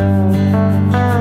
Música